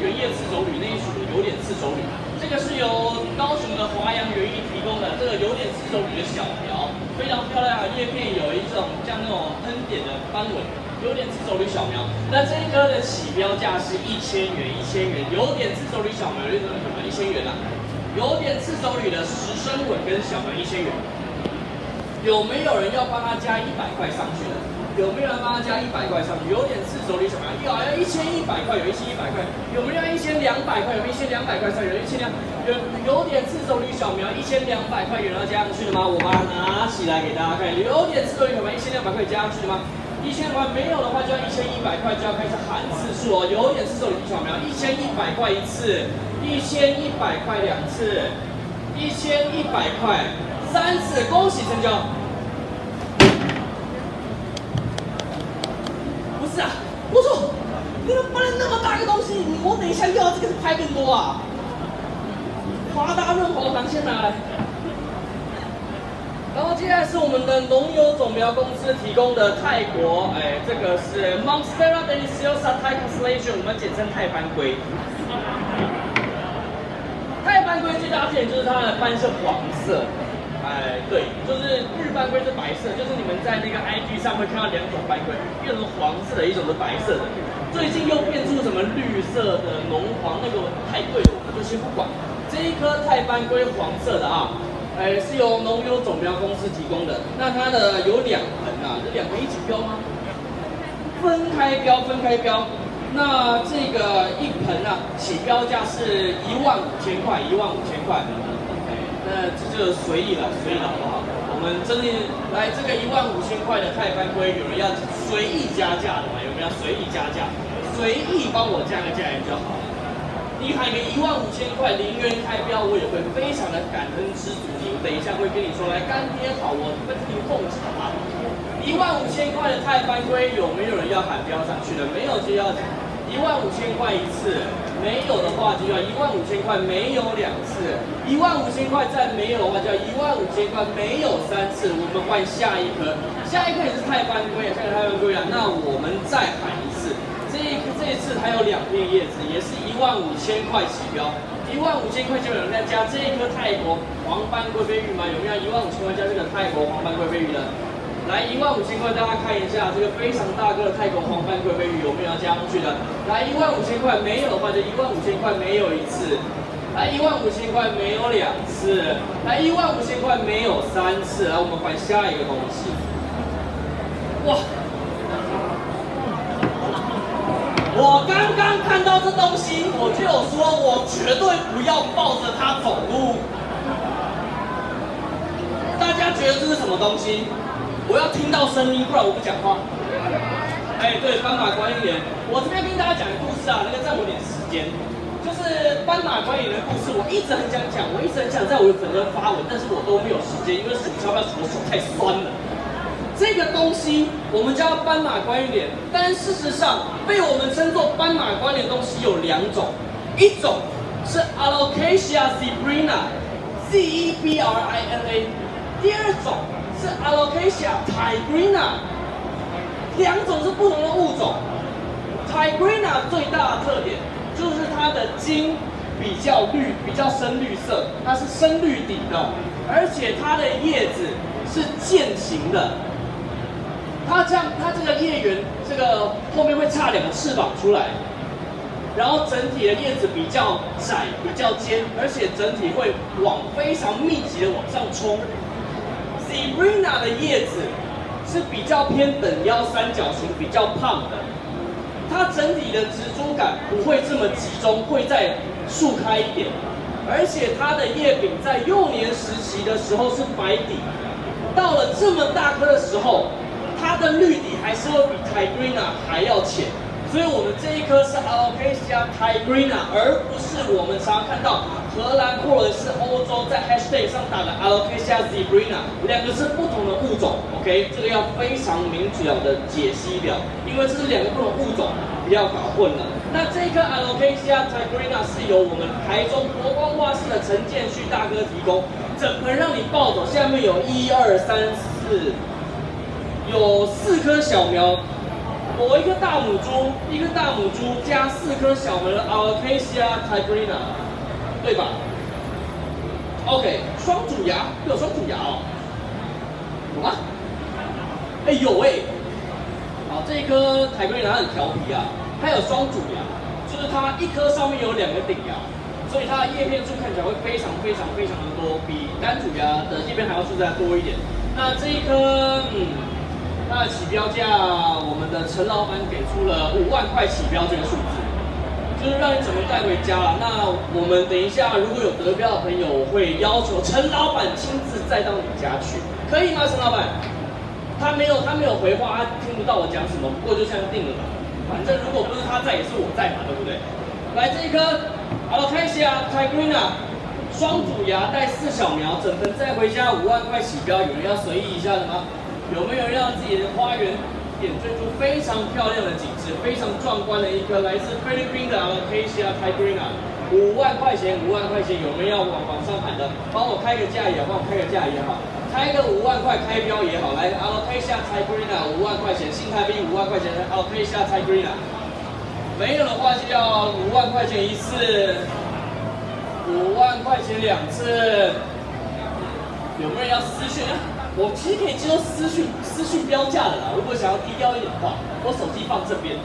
原叶刺轴铝那一属的有点刺轴铝，这个是由高雄的华阳园艺提供的这个有点刺轴铝的小苗，非常漂亮啊，叶片有一种像那种喷点的斑纹，有点刺轴铝小苗。那这一颗的起标价是一千元，一千元，有点刺轴铝小苗，有点什么？一千元啊，有点刺轴铝的十升稳跟小苗一千元。有没有人要帮他加一百块上去的？有没有人帮他加一百块上去？有点刺手里什么？有要一千一百块，有一千一百块。有没有要一千两百块？有一千两百块上？有一千两有有点刺手里小苗一千两百块有人要加上去的吗？我把它拿起来给大家看。有点刺手里小苗一千两百块加上去的吗？一千块没有的话，就要一千一百块就要开始喊次数哦。有点刺手里小苗一千一百块一次，一千一百块两次，一千一百块三次，恭喜成交。是啊，不错，你们搬了那么大一个东西，我等一下要这个拍更多啊。华大润喉糖先拿来，然后接下来是我们的农友种苗公司提供的泰国，哎，这个是 Monstera deliciosa Thai Constellation，我们简称泰斑龟。泰斑龟最大特点就是它的斑是黄色。对，就是日斑龟是白色，就是你们在那个 IG 上会看到两种斑龟，一种是黄色的，一种是白色的。最近又变出什么绿色的浓黄，那个太贵了，我们就先不管。这一颗泰斑龟黄色的啊，哎，是由农友种苗公司提供的。那它的有两盆啊，这两盆一起标吗？分开标，分开标。那这个一盆啊，起标价是一万五千块，一万五千块。那这就随意了，随意了，好不好？我们真的来这个一万五千块的泰斑龟，有人要随意加价的吗？有没有随意加价？随意帮我加个价也就好了。你喊个一万五千块零元开标，我也会非常的感恩知足。你等一下会跟你说，来干爹好，我分你奉茶。一万五千块的泰斑龟，有没有人要喊标上去的？没有就要一万五千块一次。没有的话就要一万五千块，没有两次；一万五千块再没有的话就要一万五千块，没有三次。我们换下一颗，下一颗也是太斑龟啊，下一颗太斑龟啊。那我们再喊一次，这一这一次它有两片叶子，也是一万五千块起标，一万五千块就有人在加这一颗泰国黄斑龟背鱼吗？有没有一万五千块加这个泰国黄斑龟背鱼的？来一万五千块，大家看一下这个非常大个的泰国黄斑龟背鱼有没有要加上去的？来一万五千块，没有的话就一万五千块没有一次。来一万五千块没有两次。来一万五千块没有三次。来我们换下一个东西。哇！我刚刚看到这东西，我就说我绝对不要抱着它走路。大家觉得这是什么东西？我要听到声音，不然我不讲话。哎，对，斑马观音莲，我这边跟大家讲个故事啊，那个占我点时间。就是斑马观音莲的故事，我一直很想讲，我一直很想在我的粉丝发文，但是我都没有时间，因为手敲要手手太酸了。这个东西我们叫斑马观音莲，但事实上被我们称作斑马观音的东西有两种，一种是 Alocasia zebrina，Z E B R I N A，第二种。是 Alocasia tigrina，两种是不同的物种。tigrina 最大的特点就是它的茎比较绿，比较深绿色，它是深绿底的，而且它的叶子是剑形的。它这样，它这个叶缘，这个后面会差两个翅膀出来，然后整体的叶子比较窄，比较尖，而且整体会往非常密集的往上冲。Zebrina 的叶子是比较偏等腰三角形，比较胖的。它整体的植株感不会这么集中，会再竖开一点。而且它的叶柄在幼年时期的时候是白底，到了这么大颗的时候，它的绿底还是会比 Tigrina 还要浅。所以我们这一颗是 Alocasia Tigrina，而不是我们常看到。荷兰或者是欧洲在 hashtag 上打的 Alocasia zebrina，两个是不同的物种，OK，这个要非常明了的解析表，因为这是两个不同物种，不要搞混了。那这颗 Alocasia zebrina 是由我们台中国光画室的陈建旭大哥提供，整盆让你抱走，下面有一二三四，有四颗小苗，我一个大母猪，一个大母猪加四颗小苗的 Alocasia tigrina，对吧？OK，双主芽，有双主芽哦，有吗？哎有哎，好，这一颗 tigrina 很调皮啊，它有双主芽，就是它一颗上面有两个顶芽。所以它的叶片数看起来会非常非常非常的多，比单主芽的叶片还要数再多一点。那这一颗，嗯，它的起标价，我们的陈老板给出了五万块起标这个数字，就是让你怎么带回家了。那我们等一下如果有得标的朋友，会要求陈老板亲自载到你家去，可以吗？陈老板？他没有他没有回话，他听不到我讲什么，不过就这样定了吧。反正如果不是他在，也是我在嘛，对不对？来这一颗。好了，开始啊，Tigrina，双主芽带四小苗，整盆再回家五万块起标，有人要随意一下的吗？有没有让自己的花园点缀出非常漂亮的景致，非常壮观的一颗来自菲律宾的 Alocasia Tigrina，五万块钱，五万块钱，有没有要往往上喊的？帮我开个价也好，帮我开个价也好，开个五万块开标也好，来 Alocasia Tigrina 五万块钱，新台币五万块钱，Alocasia Tigrina。没有的话就要五万块钱一次，五万块钱两次。有没有人要私信啊？我其实可以接受私讯，私讯标价的啦。如果想要低调一点的话，我手机放这边。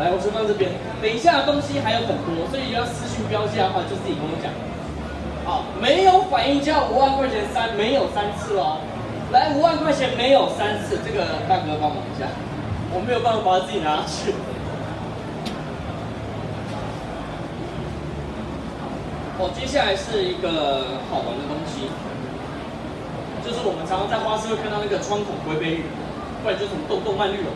来，我先放这边。等一下东西还有很多，所以要私讯标价的话，就自己跟我讲。好，没有反应就要五万块钱三，没有三次哦。来，五万块钱没有三次，这个大哥帮忙一下，我没有办法把自己拿去。哦，接下来是一个好玩的东西，就是我们常常在花市会看到那个窗孔龟背玉，不然就是什么洞洞蔓绿绒，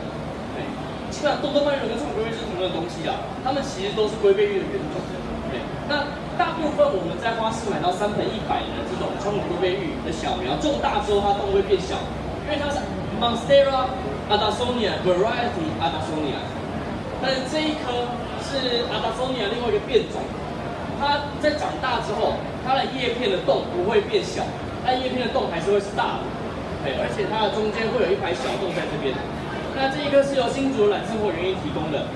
对，基本上洞洞蔓绿绒跟窗孔龟背是同样的东西啊，它们其实都是龟背玉的原种，对。那大部分我们在花市买到三盆一百的这种窗孔龟背玉的小苗，种大之后它洞会变小，因为它是 Monstera Adasonia Variety Adasonia，但是这一颗是 Adasonia 另外一个变种。它在长大之后，它的叶片的洞不会变小，它叶片的洞还是会是大的，而且它的中间会有一排小洞在这边。那这一颗是由新竹染生活园艺提供的，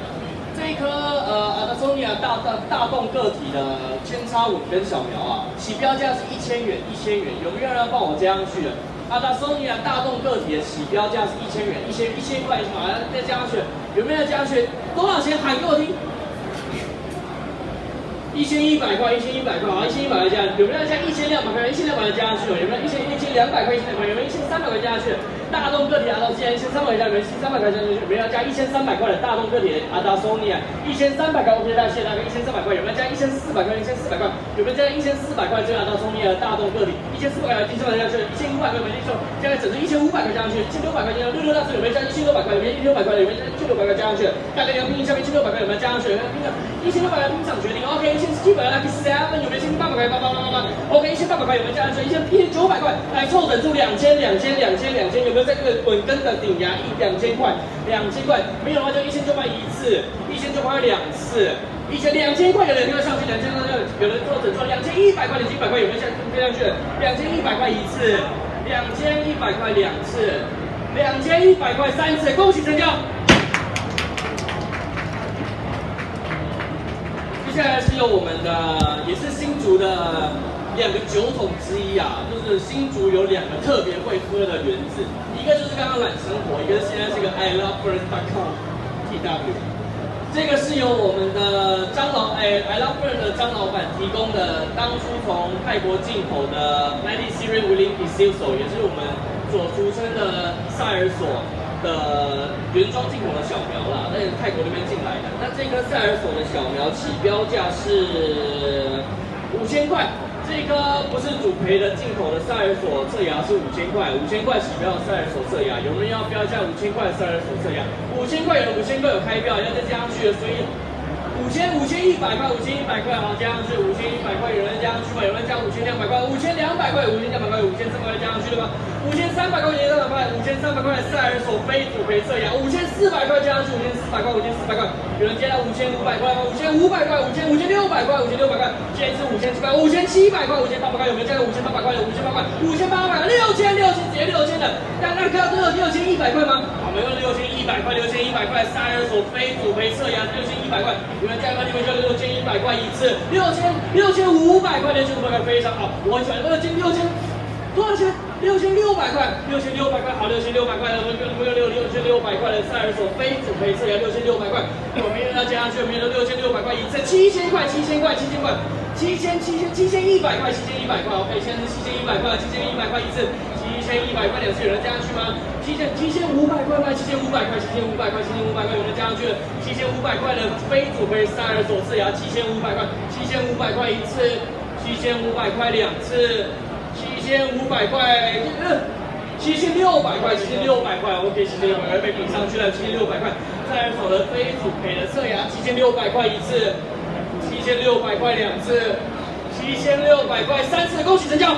这一颗呃阿达松尼亚大大大洞个体的扦插吻根小苗啊，起标价是一千元，一千元，有没有人帮我加上去的？阿达松尼亚大洞个体的起标价是一千元，一千一千块钱，马上再加上去，有没有加上去？多少钱？喊给我听。一千一百块，一千一百块，好，一千一百块加，有没有加一千两百块？一千两百块加上去有没有一千一千两百块？一千两百块？有没有一千三百块加上去？大众个体阿达西亚一千三百块加，有没有一千三百块加上去？有没有加一千三百块的大众个体阿达索尼亚？一千三百块，OK，大家谢谢大哥，一千三百块，有没有加一千四百块？一千四百块，有没有加一千四百块？这个阿达索尼亚的大众个体，一千四百块，一千四百块加上去，一千五百块，有没有加？加整整一千五百块加上去，一千六百块加上去，六六大顺有没有加一千六百块？有没有六百块？有没有一千六百块加上去？大概要拼一下，一千六百块有没有加上去？拼上一千六百块拼场决定，OK，一千七百块来第三，有没有一千八百块？八八八八八，OK，一千八百块有没有加上去？一千一千九百块来凑整出两千两千两千两千，有没有在这个稳跟？的顶牙一两千块，两千块没有的话就一千九百一次，一千九百块两次，一千两千块有人要上去，两千块有人做整装，两千一百块，两千一百块有没有下飞上去？两千一百块一次，两千一百块两次，两千一百块三次，恭喜成交。接下来是由我们的，也是新竹的。两个酒桶之一啊，就是新竹有两个特别会喝的园子，一个就是刚刚懒生活，一个是现在是个 I Love Burn.com T W。这个是由我们的张老哎 I Love Burn 的张老板提供的，当初从泰国进口的 Ninety Series Willing p i s o 也是我们所俗称的塞尔索的原装进口的小苗啦，那是泰国那边进来的。那这颗塞尔索的小苗起标价是五千块。这颗不是主培的进口的塞尔索侧牙是五千块，五千块起标的塞尔索侧牙，有人要标价五千块塞尔索侧牙？五千块有五千块有开标，要再加上去的，所以五千五千一百块，五千一百块好加上去，五千一百块有人加上去吗？有人加五千两百块，五千百块，五千两百块，五千三百块加上去了吗？五千三百块，五千三百块，五千三百块塞尔索非主培侧牙，五千四百块加上去，五千四百块，五千四百块。有人接到五千五百块吗？五千五百块，五千五千六百块，五千六百块，接一次五千七百，五千七百块，五千八百块，有没有接到五千八百块的？五千八百块，五千八百，六千六千，直接六千的，大家看到都有六千一百块吗？好，我们用六千一百块，六千一百块，三二手非主赔测压六千一百块，有人加到你们就六千一百块一次，六千六千五百块，六千五百块非常好，我很喜欢六千六千。多少钱？六千六百块，六千六百块，好，六千六百块，我们我们六六千六百块的塞尔索非主赔测压六千六百块，我们要加上去，我们六千六百块一次，七千块，七千块，七千块，七千七千七千一百块，七千一百块，OK，现在是七千一百块，七千一百块一次，七千一百块两次，有人加上去吗？七千七千五百块块，七千五百块，七千五百块，七千五百块，有人加上去了，七千五百块的非主赔塞尔索测压七千五百块，七千五百块一次，七千五百块两次。七千五百块，七千六百块，七千六百块，OK，七千六百块被顶上去了，七千六百块。再来手的非主赔的侧牙，七千六百块一次，七千六百块两次，七千六百块三次，恭喜成交。